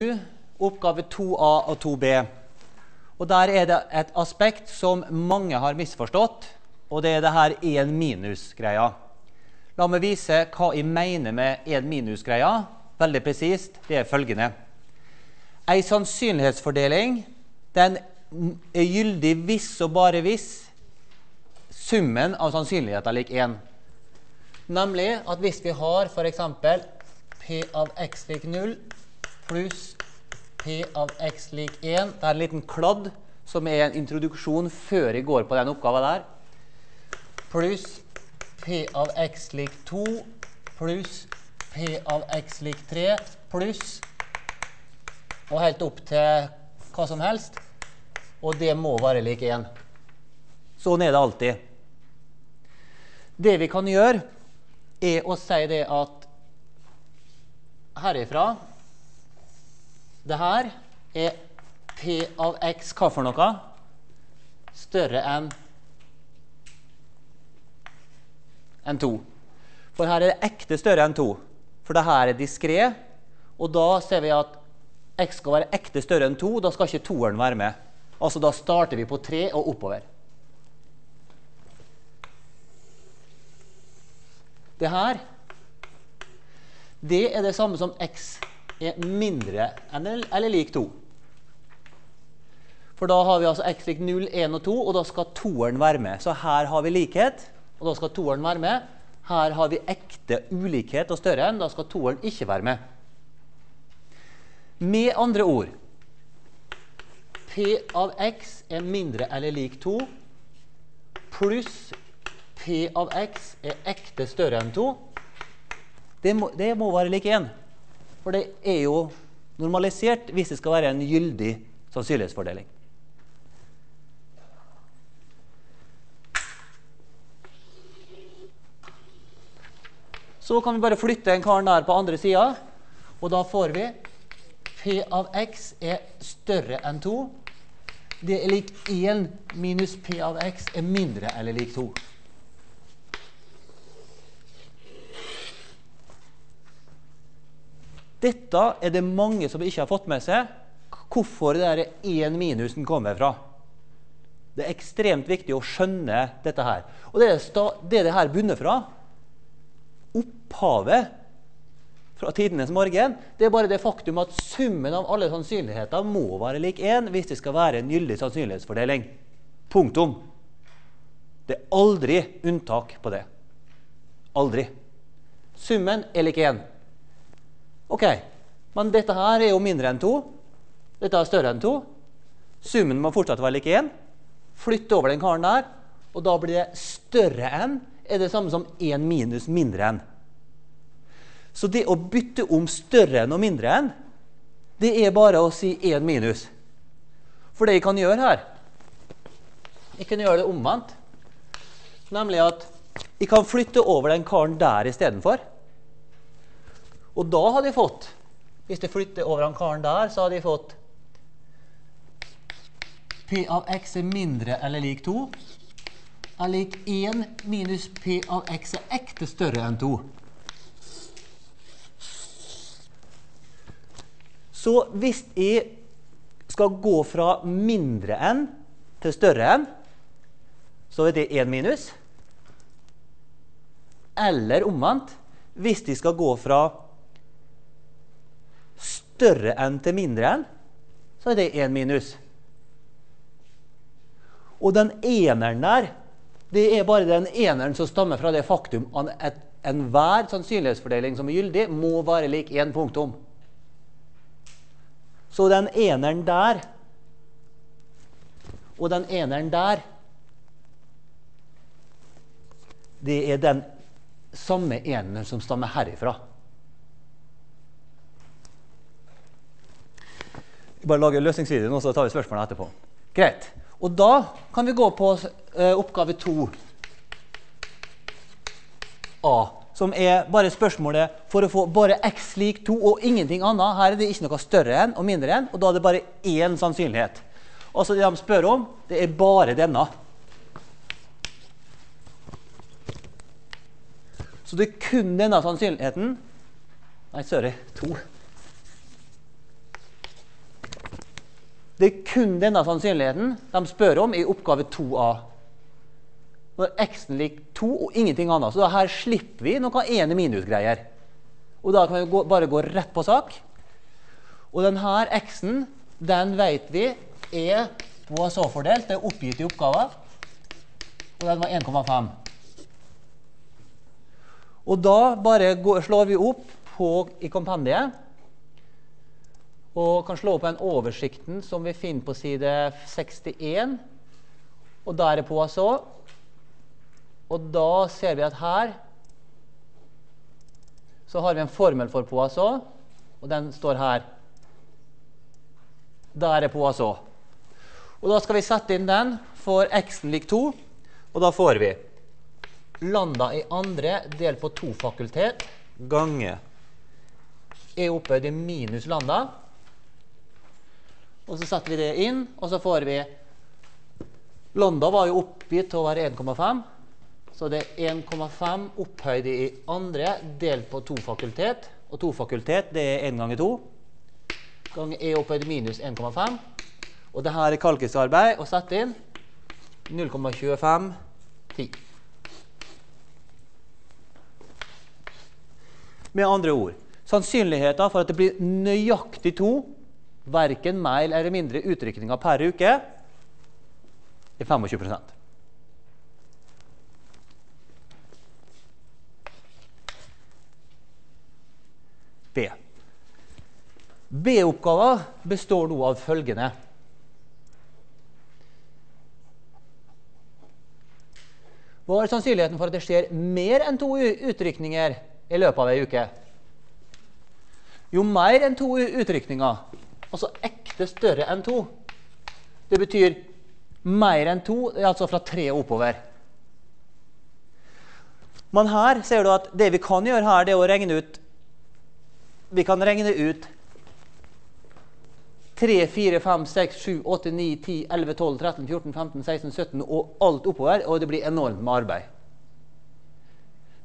oppgave 2A og 2B. Og Der er det et aspekt som mange har misforstått, og det er det her 1 minus-greia. La meg vise hva jeg mener med 1 minus-greia. Veldig presist. Det er følgende. En sannsynlighetsfordeling den er gyldig hvis og bare hvis summen av sannsynligheter er lik 1. Nemlig at hvis vi har f.eks. p av x lik 0 pluss P av x lik 1. Det er en liten kladd som er en introduksjon før jeg går på den oppgaven der. Pluss P av x lik 2 pluss P av x lik 3 pluss Og helt opp til hva som helst. Og det må være lik 1. Sånn er det alltid. Det vi kan gjøre, er å si det at herifra det her er P av x hva for noe? Større enn enn 2. For her er det ekte større enn 2. For det her er diskré. Og da ser vi at x skal være ekte større enn 2. Da skal ikke toeren være med. Altså da starter vi på 3 og oppover. Det her det er det samme som x er mindre enn eller lik 2. For da har vi altså x lik 0, 1 og 2, og da skal toeren være med. Så her har vi likhet, og da skal toeren være med. Her har vi ekte ulikhet og større enn, da skal toeren ikke være med. Med andre ord P av x er mindre eller lik 2 pluss P av x er ekte større enn 2. Det må, det må være lik 1. For det er jo normalisert hvis det skal være en gyldig sannsynlighetsfordeling. Så kan vi bare flytte en karen der på andre sida, og da får vi P av x er større enn 2. Det er lik 1 minus P av x er mindre eller lik 2. Dette er det mange som ikke har fått med seg hvorfor det der én minusen kommer fra. Det er ekstremt viktig å skjønne dette her. Og det er det her bunner fra. Opphavet fra tidenes morgen det er bare det faktum at summen av alle sannsynligheter må være lik én hvis det skal være en gyldig sannsynlighetsfordeling. Punktum. Det er aldri unntak på det. Aldri. Summen er lik 1. Ok, men dette her er jo mindre enn 2. Dette er større enn 2. Summen må fortsatt være lik 1. Flytte over den karen der, og da blir det større enn er det samme som 1 minus mindre enn. Så det å bytte om større enn og mindre enn, det er bare å si 1 minus. For det jeg kan gjøre her Jeg kan gjøre det omvendt. Nemlig at jeg kan flytte over den karen der istedenfor. Og da hadde de fått Hvis jeg flytter over han karen der, så hadde de fått P av x er mindre eller lik 2 er lik 1 minus P av x er ekte større enn 2. Så hvis jeg skal gå fra mindre enn til større enn, så er det 1 minus. Eller omvendt. Hvis de skal gå fra større enn til mindre enn, så er det én minus. Og den eneren der, det er bare den eneren som stammer fra det faktum at enhver sannsynlighetsfordeling som er gyldig, må være lik én punktum. Så den eneren der og den eneren der Det er den samme eneren som stammer herifra. Bare lage løsningsvideoen, og så tar vi spørsmålene etterpå. Greit. Og da kan vi gå på uh, oppgave 2A. Som er bare spørsmålet for å få bare x lik 2 og ingenting annet. Her er det ikke noe større enn og mindre enn, og da er det bare én sannsynlighet. Altså Det de spør om, det er bare denne. Så det er kun denne sannsynligheten Nei, sorry. To. Det er kun denne sannsynligheten de spør om i oppgave 2a. Når x-en lik 2 og ingenting annet. Så her slipper vi noe ene minus-greier. Og da kan vi gå, bare gå rett på sak. Og denne x-en, den vet vi er OSO-fordelt. Det er oppgitt i oppgaven. Og den var 1,5. Og da bare går, slår vi opp på, i kompendiet og kan slå opp den oversikten som vi finner på side 61. Og der er Poisson. Og da ser vi at her så har vi en formel for Poisson, og den står her. Der er Poisson. Og da skal vi sette inn den for x-en lik 2, og da får vi lambda i andre delt på to fakultet gange er oppe, i minus lambda. Og så setter vi det inn, og så får vi Lambda var jo oppgitt til å være 1,5. Så det er 1,5 opphøyd i andre delt på to fakultet. Og to fakultet det er 1 ganger 2 ganger E opphøyd minus 1,5. Og det her er kalkisarbeid å sette inn 0,25 10. Med andre ord sannsynligheten for at det blir nøyaktig to verken mer eller mindre utrykninger per uke er 25% B. B-oppgaven består nå av følgende Hva er sannsynligheten for at det skjer mer enn to utrykninger i løpet av ei uke? Jo mer enn to utrykninger, altså ekte større enn to. Det betyr mer enn to, altså fra tre og oppover. Men her ser du at det vi kan gjøre her, det er å regne ut Vi kan regne ut 3, 4, 5, 6, 7, 8, 9, 10, 11, 12, 13, 14, 15, 16, 17 og alt oppover, og det blir enormt med arbeid.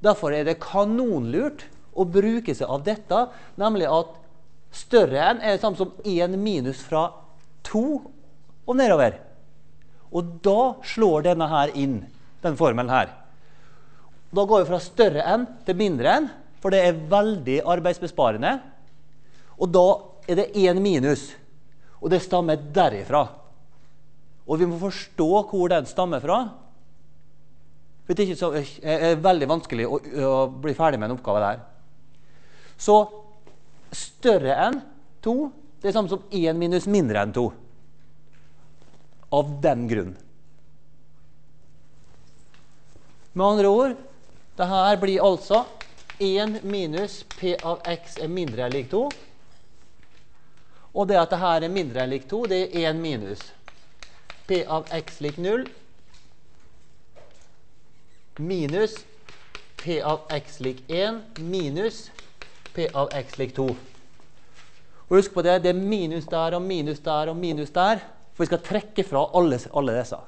Derfor er det kanonlurt å bruke seg av dette, nemlig at Større enn er det samme som 1 minus fra 2 og nedover. Og da slår denne her inn, den formelen her. Da går vi fra større enn til mindre enn, for det er veldig arbeidsbesparende. Og da er det 1 minus, og det stammer derifra. Og vi må forstå hvor den stammer fra. Det er veldig vanskelig å bli ferdig med en oppgave der. Så større enn 2 det er samme som 1 minus mindre enn 2. Av den grunn. Med andre ord dette blir altså 1 minus p av x er mindre enn lik 2. Og det at dette er mindre enn lik 2, det er 1 minus p av x lik 0 minus p av x lik 1 minus p av x lik 2. Og husk på det, det er minus der og minus der og minus der. For vi skal trekke fra alle, alle disse.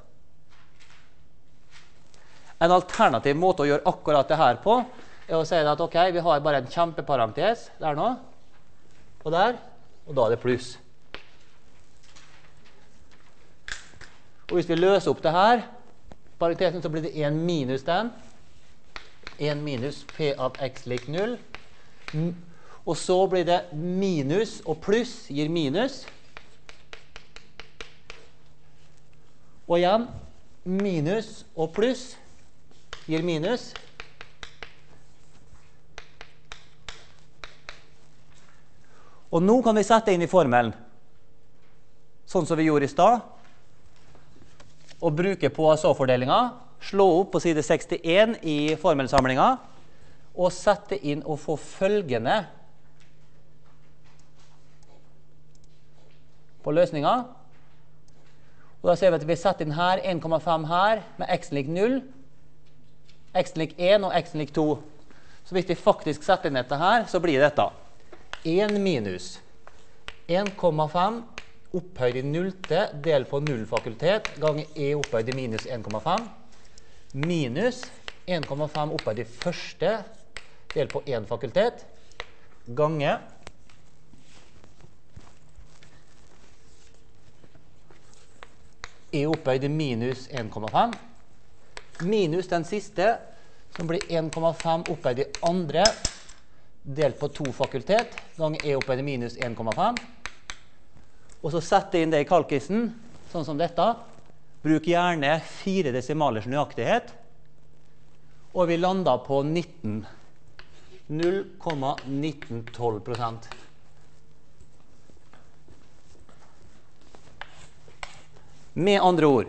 En alternativ måte å gjøre akkurat det her på er å si at ok, vi har bare en kjempeparentes der nå, og der, og da er det pluss. Og hvis vi løser opp det her, parentesen, så blir det 1 minus den. 1 minus p av x lik 0 og så blir det minus og pluss gir minus. Og igjen minus og pluss gir minus. Og nå kan vi sette inn i formelen, sånn som vi gjorde i stad, og bruke Poisson-fordelinga. Slå opp på side 61 i formelsamlinga og sette inn og få følgende på løsninga. Og da ser vi at vi setter inn her 1,5 her med x lik 0, x lik 1 og x lik 2. Så hvis vi faktisk setter inn dette her, så blir dette 1 minus 1,5 opphøyd i nullte del på null fakultet ganger e opphøyd i minus 1,5 minus 1,5 opphøyd i første del på én fakultet gange e opphøyd i minus 1,5. Minus den siste, som blir 1,5 opphøyd i andre, delt på to fakultet, ganger e opphøyd i minus 1,5. Og så sette inn det i kalkisen, sånn som dette. Bruk gjerne fire desimalers nøyaktighet. Og vi landa på 19 0,1912% Med andre ord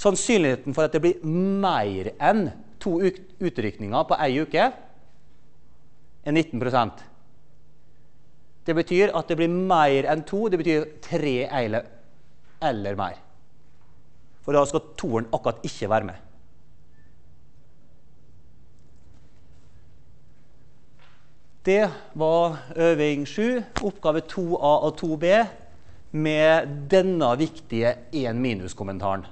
sannsynligheten for at det blir mer enn to utrykninger på ei uke, er 19% Det betyr at det blir mer enn to. Det betyr tre eller, eller mer. For da skal toeren akkurat ikke være med. Det var øving 7, oppgave 2A og 2B, med denne viktige 1 minus-kommentaren.